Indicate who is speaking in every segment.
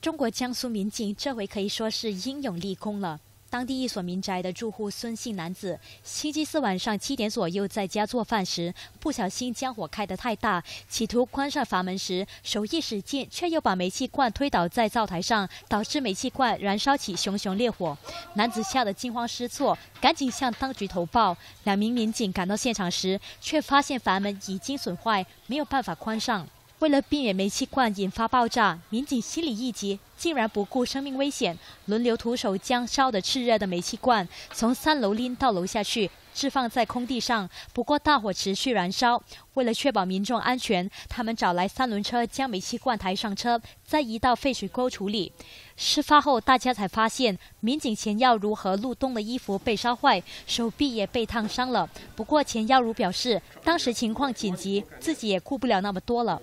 Speaker 1: 中国江苏民警这回可以说是英勇立功了。当地一所民宅的住户孙姓男子，星期四晚上七点左右在家做饭时，不小心将火开得太大，企图关上阀门时，手一使劲，却又把煤气罐推倒在灶台上，导致煤气罐燃烧起熊熊烈火。男子吓得惊慌失措，赶紧向当局投报。两名民警赶到现场时，却发现阀门已经损坏，没有办法关上。为了避免煤气罐引发爆炸，民警心里一急，竟然不顾生命危险，轮流徒手将烧得炽热的煤气罐从三楼拎到楼下去，置放在空地上。不过大火持续燃烧，为了确保民众安全，他们找来三轮车将煤气罐抬上车，再移到废水沟处理。事发后，大家才发现民警钱耀如和陆东的衣服被烧坏，手臂也被烫伤了。不过钱耀如表示，当时情况紧急，自己也顾不了那么多了。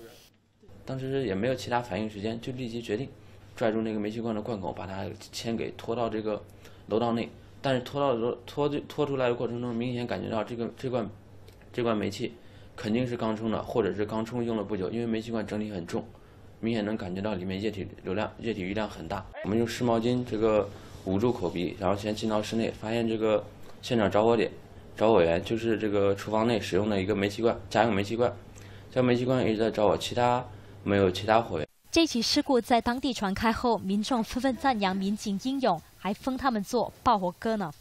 Speaker 2: 当时也没有其他反应时间，就立即决定拽住那个煤气罐的罐口，把它先给拖到这个楼道内。但是拖到楼拖拖出来的过程中，明显感觉到这个这罐这罐煤气肯定是刚充的，或者是刚充用了不久，因为煤气罐整体很重，明显能感觉到里面液体流量、液体余量很大。我们用湿毛巾这个捂住口鼻，然后先进到室内，发现这个现场着火点、着火源就是这个厨房内使用的一个煤气罐，家用煤气罐。这煤气罐一直在着火，其他。没有其他火源。
Speaker 1: 这起事故在当地传开后，民众纷纷赞扬民警英勇，还封他们做“爆火哥”呢。